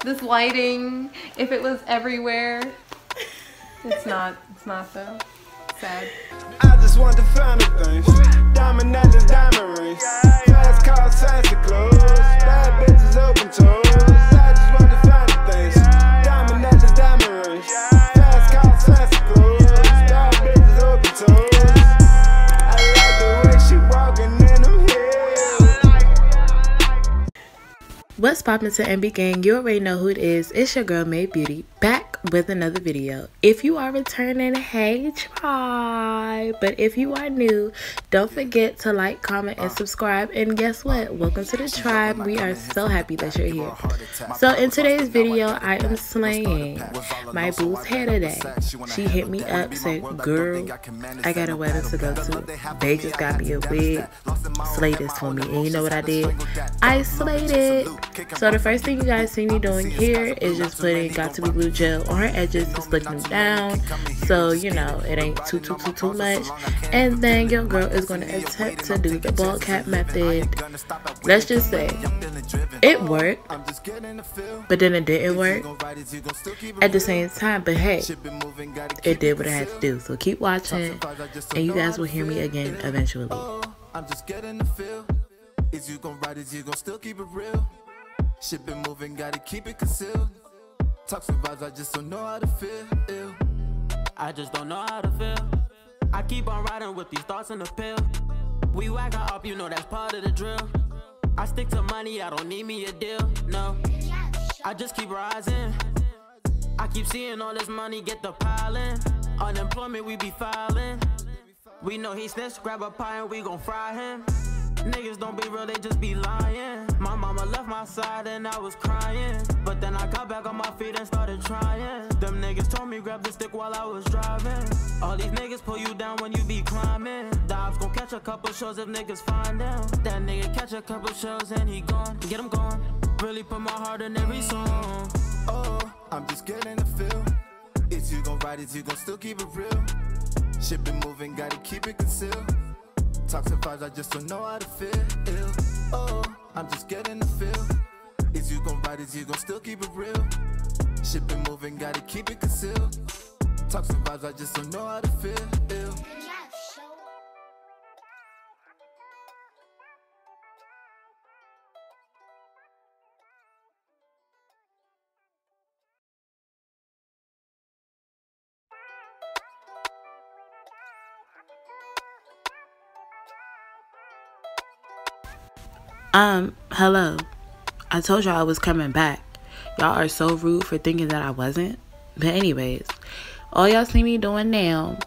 this lighting, if it was everywhere. It's not, it's not though. Sad. I just want the finer things. Diamond necklace, diamond rings. Fast clothes. Bad bitches, open toes. What's poppin' to MB Gang? You already know who it is. It's your girl Maevë Beauty back with another video. If you are returning, hey try. But if you are new, don't forget to like, comment, and subscribe. And guess what? Welcome to the tribe. We are so happy that you're here. So in today's video, I am slaying my boo's hair today. She hit me up, said, "Girl, I got a wedding to go to. They just got me a wig. Slay this for me." And you know what I did? I slayed it. So the first thing you guys see me doing here is just putting got2b blue gel her edges slick them down so you know it ain't too too too too much and then your girl is going to attempt to do the ball cap method let's just say it worked but then it didn't work at the same time but hey it did what it had to do so keep watching and you guys will hear me again eventually I'm just getting the feel. Is you ride? Is you still keep it real? Shit been moving, gotta keep it concealed. Toxic vibes, I just don't know how to feel. I just don't know how to feel. I keep on riding with these thoughts in the pill. We whack her up, you know that's part of the drill. I stick to money, I don't need me a deal. No, I just keep rising. I keep seeing all this money get the piling. Unemployment, we be filing. We know he snitch, grab a pie and we gon' fry him. Niggas don't be real, they just be lying. My mama left my side and I was crying. But then I got back on my feet and started trying. Them niggas told me grab the stick while I was driving. All these niggas pull you down when you be climbing. Dives gon' catch a couple shows if niggas find them. That nigga catch a couple shows and he gone. Get him gone. Really put my heart in every song. Oh, I'm just getting the feel. Is you gon' ride? it, you gon' still keep it real? Shit been moving, gotta keep it concealed. Toxic vibes, I just don't know how to feel. Oh, I'm just getting the feel. You gon' still keep it real? Shit been moving, gotta keep it concealed. Toxic vibes, I just don't know how to feel. Um, hello. I told y'all I was coming back. Y'all are so rude for thinking that I wasn't. But anyways, all y'all see me doing now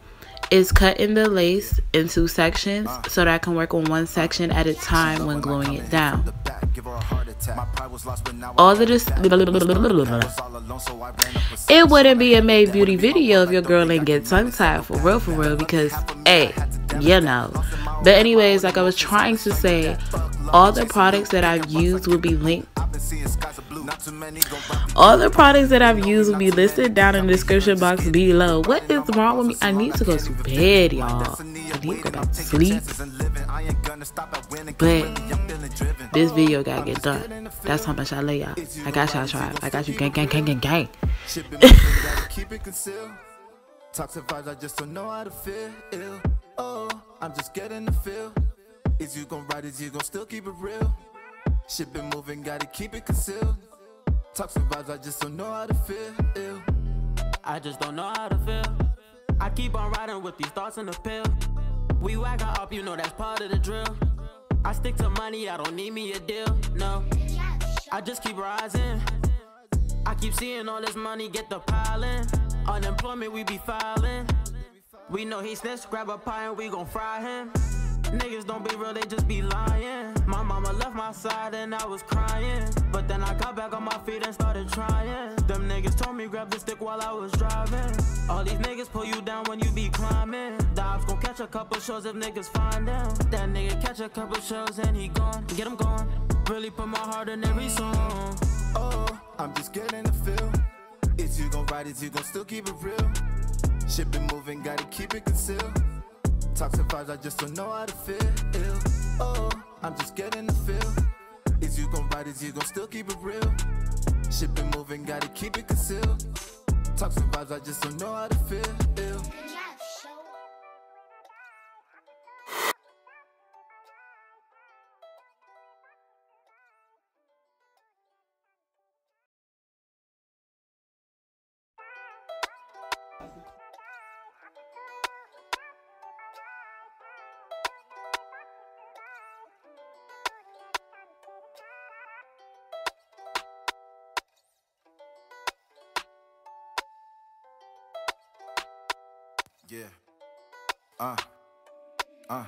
is cutting the lace into sections so that I can work on one section at a time when gluing it down. All of this it wouldn't be a Maevë Beauty video if your girl didn't get tongue tied for real for real because hey, you know. But anyways, like I was trying to say, all the products that I've used will be linked. All the products that I've used will be listed down in the description box below. What is wrong with me? I need to go to bed, y'all. I need to go back to sleep. But this video gotta get done. That's how much I lay y'all. I got y'all tribe. I got you gang gang gang gang gang. Toxic vibes, I just don't know how to feel. Oh, I'm just getting the feel. Is you gon' ride? Is you gon' still keep it real? Shit been moving, gotta keep it concealed. Toxic vibes, I just don't know how to feel. I just don't know how to feel. I keep on riding with these thoughts in the pill. We whack up, you know that's part of the drill. I stick to money, I don't need me a deal. No, I just keep rising. I keep seeing all this money get the piling. Unemployment, we be filing. We know he snitched, grab a pie and we gon' fry him. Niggas don't be real, they just be lying. My mama left my side and I was crying. But then I got back on my feet and started trying. Them niggas told me grab the stick while I was driving. All these niggas pull you down when you be climbing. Dives gon' catch a couple shows if niggas find them. That nigga catch a couple shows and he gone. Get him gone. Really put my heart in every song. Oh, I'm just getting the feel. Is you gon' ride? Is you gon' still keep it real? Shit been moving, gotta keep it concealed. Toxic vibes, I just don't know how to feel. Oh, I'm just getting the feel. Is you gon' ride? Is you gon' still keep it real? Ship it moving, gotta keep it concealed. Toxic vibes, I just don't know how to feel. Ew. Yeah. Uh. Uh.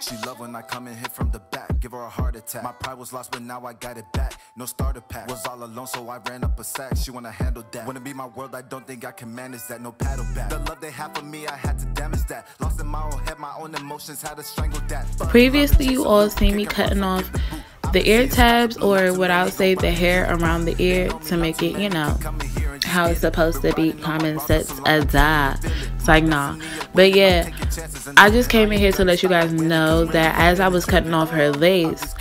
She love when I come and hit from the back, give her a heart attack. My pride was lost, but now I got it back. No starter pack, was all alone, so I ran up a sack. She wanna handle that. Wanna be my world, I don't think I can manage that. No paddle back. The love they have for me, I had to damage that. Lost in my own head, my own emotions, had to strangle that. Previously, you all seen me cutting off the ear tabs or what I would say the hair around the ear to make it, you know, how it's supposed to be. Common sense a die. It's like nah. But yeah, I just came in here to let you guys know that as I was cutting off her lace,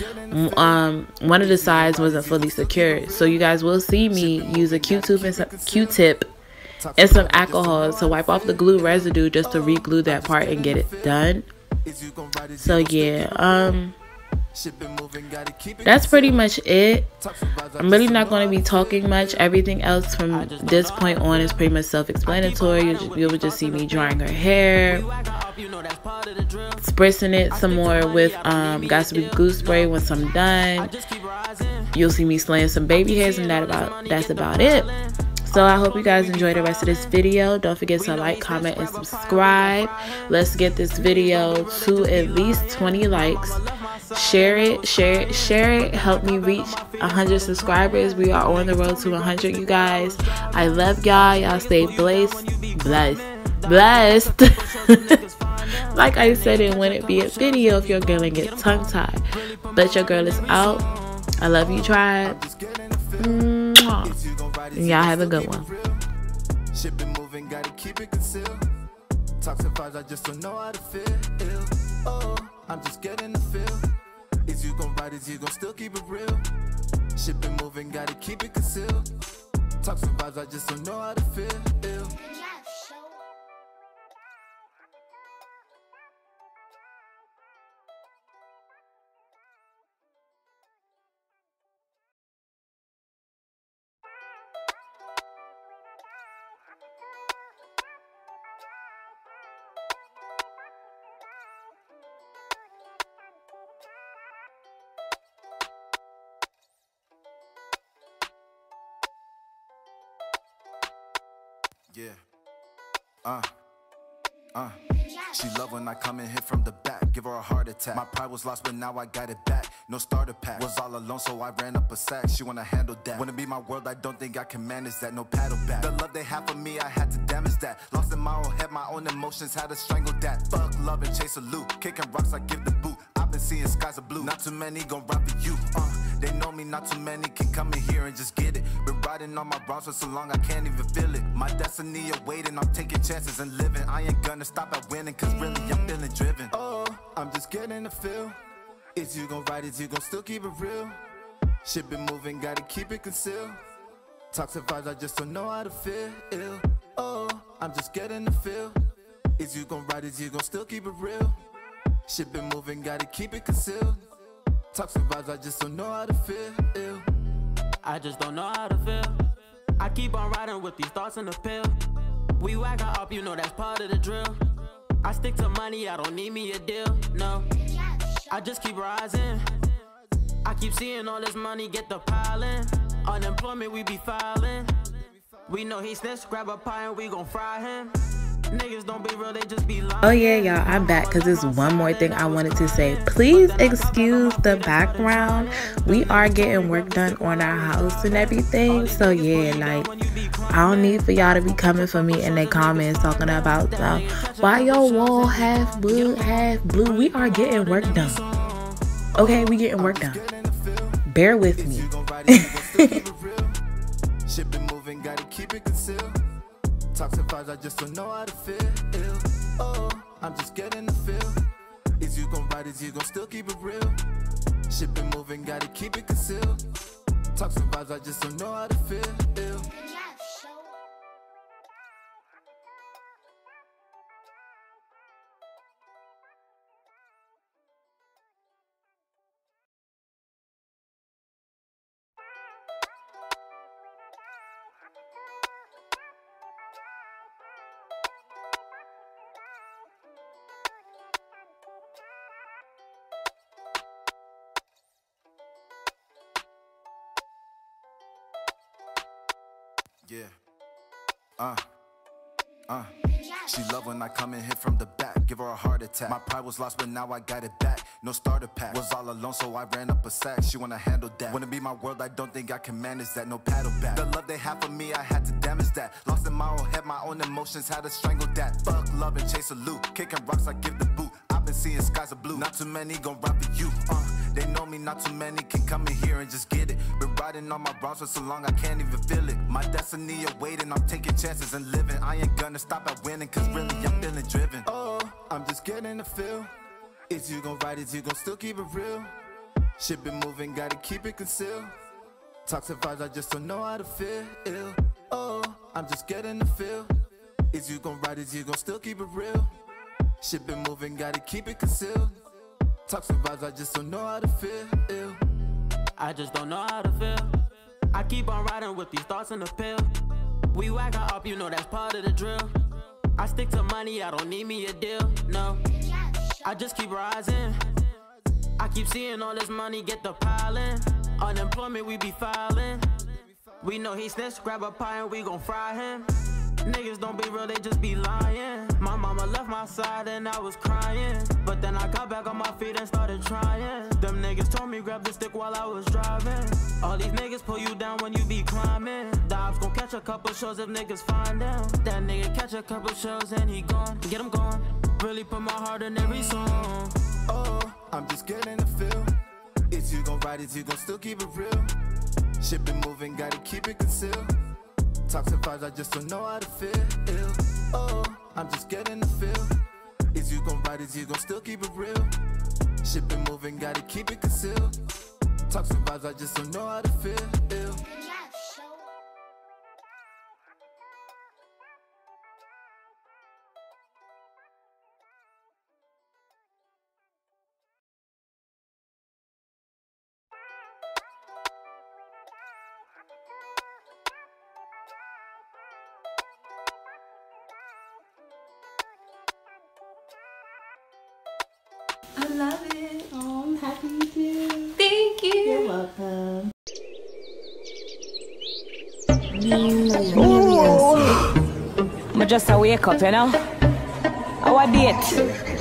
um, one of the sides wasn't fully secured. So you guys will see me use a Q-tip and some Q-tip and some alcohol to wipe off the glue residue just to re-glue that part and get it done. So yeah, um that's pretty much it. I'm really not going to be talking much. Everything else from this point on is pretty much self-explanatory. You, you will just see me drying her hair, spritzing it some more with um, Got2b Glued Spray once I'm done. You'll see me slaying some baby hairs, and that about that's about it. So I hope you guys enjoy the rest of this video. Don't forget to like, comment, and subscribe. Let's get this video to at least 20 likes. Share it, share it, share it. Help me reach 100 subscribers. We are on the road to 100, you guys. I love y'all. Y'all stay blessed, blessed, blessed. like I said it wouldn't Be a Video, if your girl gonna get tongue tied. But your girl is out. I love you, tribe. Mwah. Y'all have a good one. Toxic vibes, I just don't know how to feel. Ew. Oh, I'm just getting you gon' still keep it real? Ship it moving, gotta keep it concealed. Toxic vibes, I just don't know how to feel. Ew. Yeah. Uh. Uh. She love when I come and hit from the back, give her a heart attack. My pride was lost, but now I got it back. No starter pack, was all alone, so I ran up a sack. She wanna handle that. Wanna be my world, I don't think I can manage that. No paddle back. The love they have for me, I had to damage that. Lost in my own head, my own emotions, had to strangle that. Fuck love and chase a loop, kicking rocks, I give the boot. I've been seeing skies of blue. Not too many gon' rap for you. Uh, they know me, not too many can come in here and just get it. Been riding on my bronze for so long, I can't even feel it. My destiny awaiting, I'm taking chances and living. I ain't gonna stop at winning, cause really I'm feeling driven. Oh, I'm just getting the feel. Is you gon' ride, is you gon' still keep it real? Shit been moving, gotta keep it concealed. Toxic vibes, I just don't know how to feel. Ew. Oh, I'm just getting the feel. Is you gon' ride, is you gon' still keep it real? Shit been moving, gotta keep it concealed. Toxic vibes, I just don't know how to feel. Ew. I just don't know how to feel. I keep on riding with these thoughts in the pill. We whack her up, you know that's part of the drill. I stick to money, I don't need me a deal. No, I just keep rising. I keep seeing all this money get the piling. Unemployment, we be filing. We know he snitch, grab a pie and we gon' fry him. Niggas don't be real, they just be lying. Oh yeah, y'all, I'm back because there's one more thing I wanted to say. Please excuse the background. We are getting work done on our house and everything. So yeah, like I don't need for y'all to be coming for me in the comments talking about uh, why your wall half blue, half blue. We are getting work done. Okay, we getting work done. Bear with me. Toxic vibes, I just don't know how to feel. Ew. Oh, I'm just getting the feel. Is you gon' ride, is you gon' still keep it real? Shit been moving, gotta keep it concealed. Toxic vibes, I just don't know how to feel. Yeah. Uh. Uh. She love when I come and hit from the back, give her a heart attack. My pride was lost, but now I got it back. No starter pack, was all alone, so I ran up a sack. She wanna handle that. Wanna be my world, I don't think I can manage that. No paddle back. The love they have for me, I had to damage that. Lost in my own head, my own emotions, had to strangle that. Fuck love and chase a loot, kicking rocks, I give the boot. I've been seeing skies of blue. Not too many gon' rap for you. Uh, they know me, not too many can come in here and just get it. Been riding on my bronze for so long, I can't even feel it. My destiny awaiting, I'm taking chances and living. I ain't gonna stop at winning, cause really I'm feeling driven. Oh, I'm just getting the feel. Is you gon' ride it, you gon' still keep it real. Shit been moving, gotta keep it concealed. Toxic vibes, I just don't know how to feel. Ill. Oh, I'm just getting the feel. Is you gon' ride it, you gon' still keep it real. Shit been moving, gotta keep it concealed. Vibes, I just don't know how to feel. I just don't know how to feel. I keep on riding with these thoughts in the pill. We whack her up, you know that's part of the drill. I stick to money, I don't need me a deal, no. I just keep rising. I keep seeing all this money get the piling. Unemployment, we be filing. We know he snitched, grab a pie and we gon' fry him. Niggas don't be real, they just be lying. My mama left my side and I was crying. But then I got back on my feet and started trying. Them niggas told me grab the stick while I was driving. All these niggas pull you down when you be climbing. Dobbs gon' catch a couple shows if niggas find them. That nigga catch a couple shows and he gone. Get him gone. Really put my heart in every song. Oh, I'm just getting a feel. Is you gon' ride it, you gon' still keep it real. Shit been moving, gotta keep it concealed. Toxic vibes, I just don't know how to feel. Ill. Oh, I'm just getting the feel. Is you gon' ride it, you gon' still keep it real. Shit been moving, gotta keep it concealed. Toxic vibes, I just don't know how to feel. I love it. Oh, I'm happy you did. Thank you. You're welcome. Me just a wake up, you know. Our date.